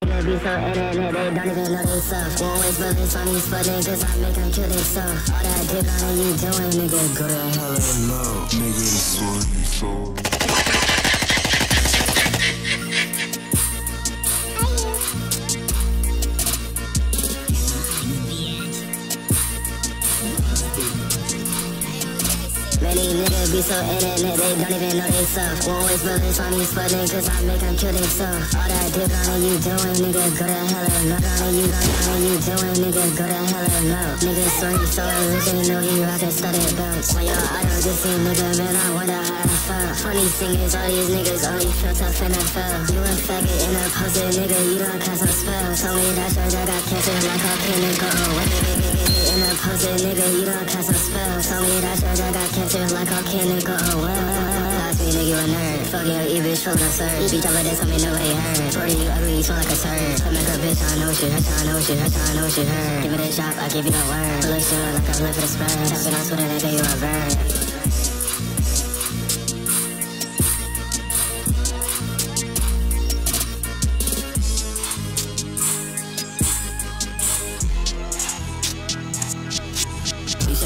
Be so internet, they don't even know they suck. Won't waste on these fuck niggas, I make them kill themselves. All that dick on you doing, nigga, go to hell and no. Nigga, sorry, sorry. Many niggas be so internet, they don't even know they suck. Won't waste bullets on these fuck niggas, I make them kill themselves. All that dick on you doing, nigga, go to hell and no. On you, on you doing, nigga, go to hell and no. Nigga, sorry, so ain't know he rockin' studded belts. When your idol just seen nigga, man, I wonder how I felt. Funny thing is, all these niggas only feel tough NFL. You a faggot in a poster, nigga, you don't cast no spells. Told me that shirt, I got cancer like all can and go away. In a poster, nigga, I cancer like all can and go away. Ask me, nigga, you a nerd. Fuck your e bitch from the surge. Beat over this, tell me nobody heard. 40, you ugly, you smell like a turd. Come make a bitch, I know shit, I know shit, I know shit, her. Give it a shot, I give you the word. Look shit like I live for the spread. Tapping on Twitter, nigga, you a bird.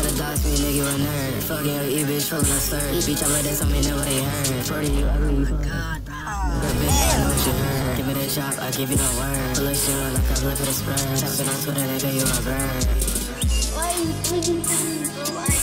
You should've doxed me, nigga, you a nerd. Fucking your e bitch from the surge. Beat your this on me, nobody heard. 40, you ugly, you God, bro. bitch, I know shit heard. Give me the shot, I give you the word. Pull Look shit like I live for the spread. Tapping on Twitter, nigga, you a bird. Why are you doing this?